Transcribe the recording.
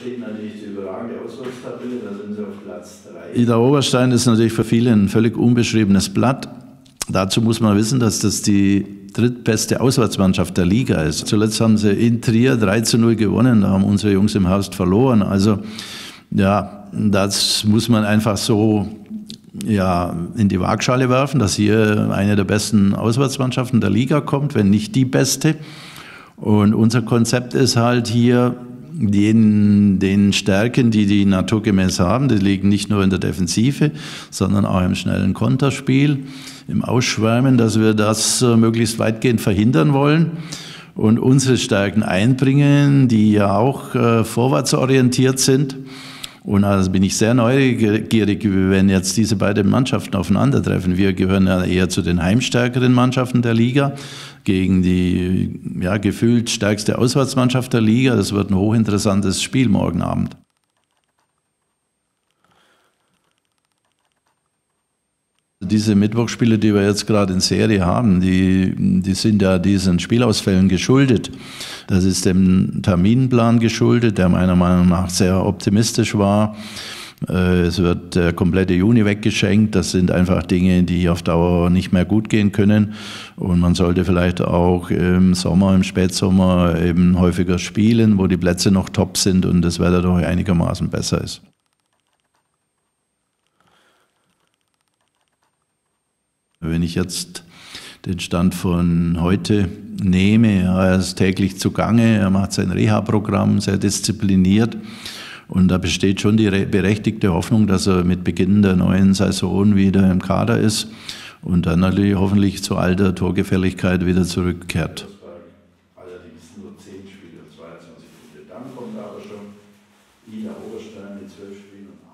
steht natürlich die überragende Auswahlstabelle, da sind sie auf Platz 3. Ida Oberstein ist natürlich für viele ein völlig unbeschriebenes Blatt. Dazu muss man wissen, dass das die drittbeste Auswärtsmannschaft der Liga ist. Zuletzt haben sie in Trier 3 zu 0 gewonnen, da haben unsere Jungs im Herbst verloren. Also ja, das muss man einfach so ja, in die Waagschale werfen, dass hier eine der besten Auswärtsmannschaften der Liga kommt, wenn nicht die beste. Und unser Konzept ist halt hier, den, den Stärken, die die naturgemäß haben, die liegen nicht nur in der Defensive, sondern auch im schnellen Konterspiel, im Ausschwärmen, dass wir das äh, möglichst weitgehend verhindern wollen und unsere Stärken einbringen, die ja auch äh, vorwärtsorientiert sind. Und also bin ich sehr neugierig, wenn jetzt diese beiden Mannschaften aufeinandertreffen. Wir gehören ja eher zu den heimstärkeren Mannschaften der Liga gegen die ja, gefühlt stärkste Auswärtsmannschaft der Liga. Das wird ein hochinteressantes Spiel morgen Abend. Diese Mittwochspiele, die wir jetzt gerade in Serie haben, die, die sind ja diesen Spielausfällen geschuldet. Das ist dem Terminplan geschuldet, der meiner Meinung nach sehr optimistisch war. Äh, es wird der komplette Juni weggeschenkt. Das sind einfach Dinge, die auf Dauer nicht mehr gut gehen können. Und man sollte vielleicht auch im Sommer, im Spätsommer eben häufiger spielen, wo die Plätze noch top sind und das Wetter doch einigermaßen besser ist. Wenn ich jetzt den Stand von heute nehme, er ist täglich zugange, er macht sein Reha-Programm sehr diszipliniert und da besteht schon die berechtigte Hoffnung, dass er mit Beginn der neuen Saison wieder im Kader ist und dann natürlich hoffentlich zu alter Torgefälligkeit wieder zurückkehrt. Allerdings nur 10 Spiele, 22 Punkte. Dann kommt aber schon Ida Oberstein mit 12 Spielen und 8.